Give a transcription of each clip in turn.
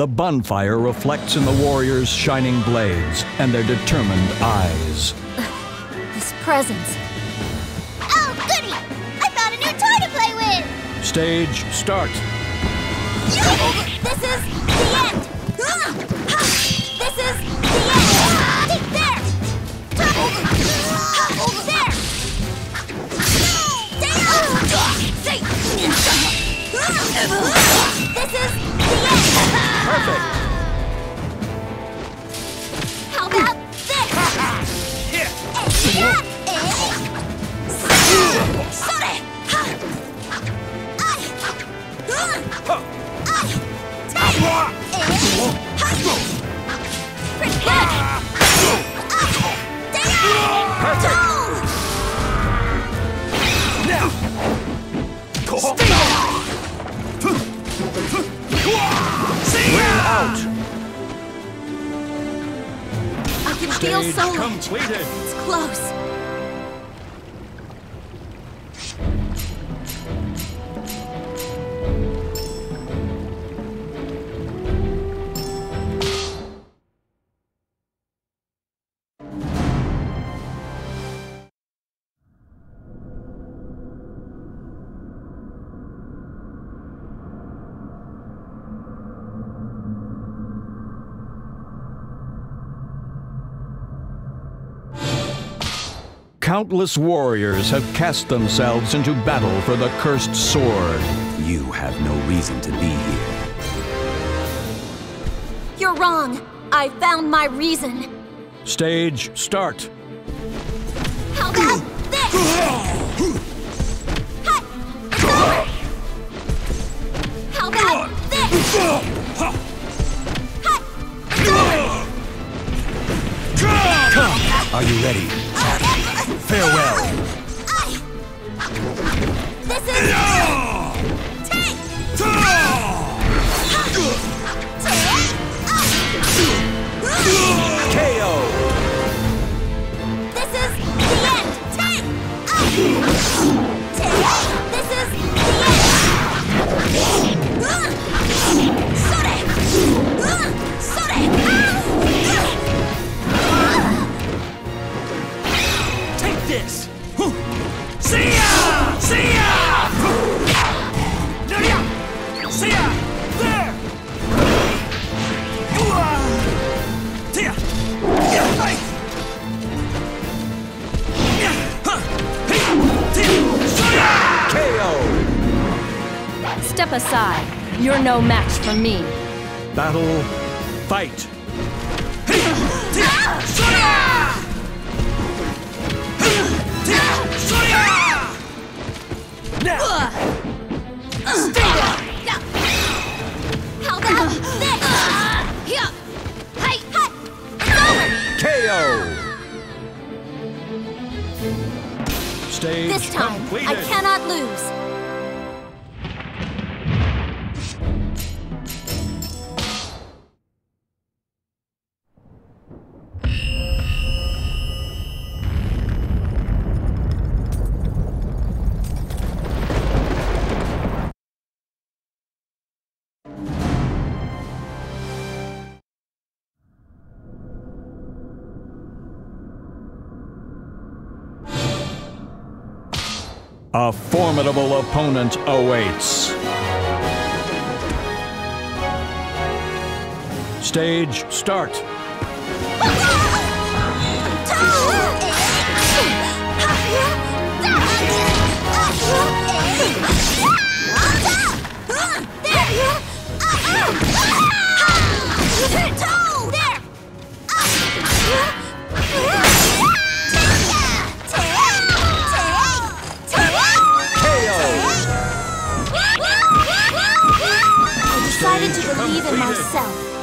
The bonfire reflects in the warriors' shining blades and their determined eyes. This presence. Oh, goody! I found a new toy to play with! Stage start. This is the end! This is the end! There! There! The end! Perfect. How about this? I can feel completed. It's close. Countless warriors have cast themselves into battle for the cursed sword. You have no reason to be here. You're wrong. I found my reason. Stage start. How about this? Hut! How about this? Hut! It's over! Are you ready? Farewell. Step aside. You're no match for me. Battle. Fight. Now! Stay there! How about this? Here! Hey! Hut! It's KO. Stage! This time, completed. I cannot lose. A formidable opponent awaits. Stage start. in myself.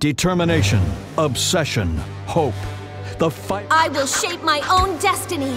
Determination, obsession, hope. The fight. I will shape my own destiny.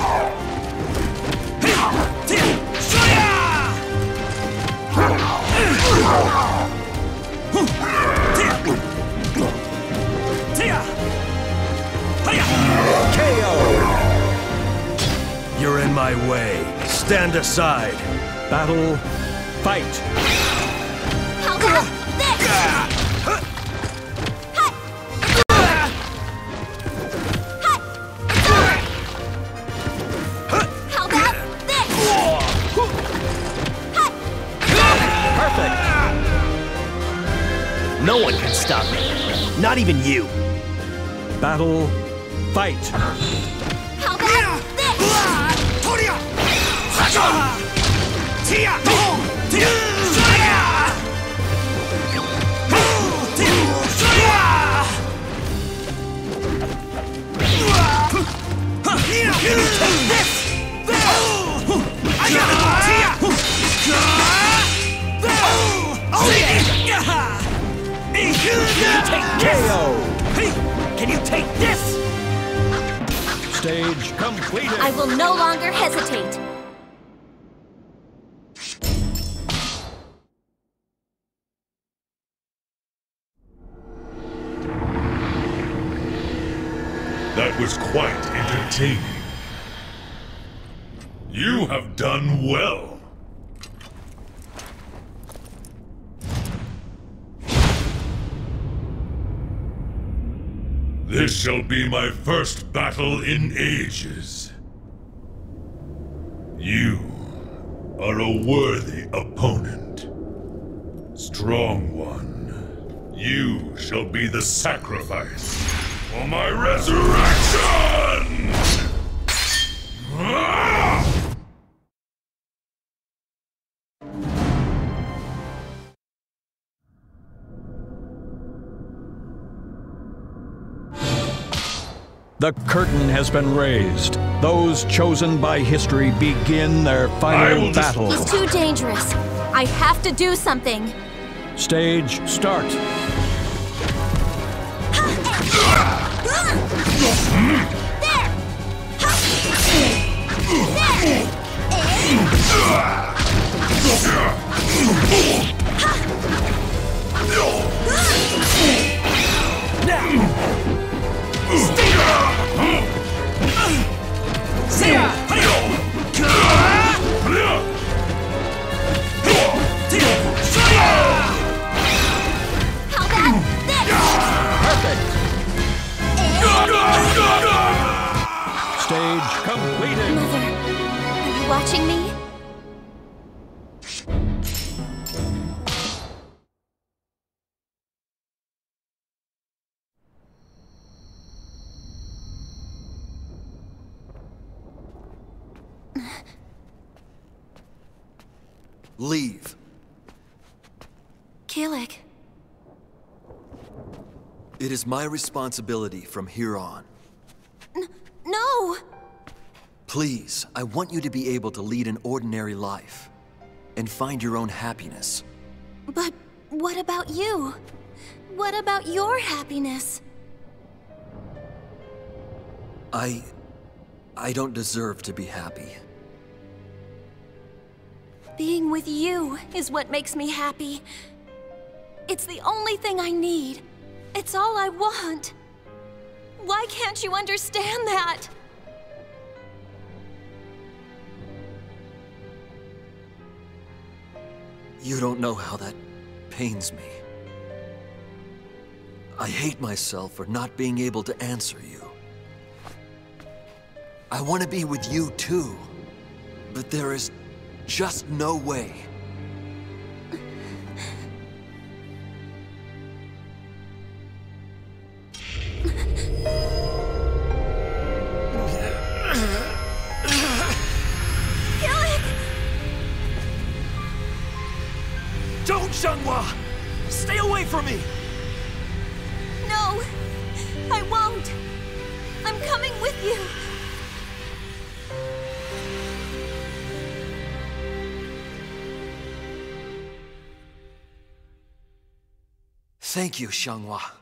Stand aside. Battle. Fight. How about this? Hut. Hut. It's over. How about this? Hut. Perfect. No one can stop me. Not even you. Battle. Fight. Can you take this? Can you take this? Stage completed. I will no longer hesitate. You have done well. This shall be my first battle in ages. You are a worthy opponent. Strong one, you shall be the sacrifice for my resurrection! The curtain has been raised. Those chosen by history begin their I final will just- battle. He's too dangerous. I have to do something. Stage start. There! How Leave. Kilik, It is my responsibility from here on. no! Please, I want you to be able to lead an ordinary life and find your own happiness. But what about you? What about your happiness? I. I don't deserve to be happy. Being with you is what makes me happy. It's the only thing I need. It's all I want. Why can't you understand that? You don't know how that pains me. I hate myself for not being able to answer you. I want to be with you too, but there is just no way. Don't, Xianghua! Stay away from me! Thank you, Xianghua.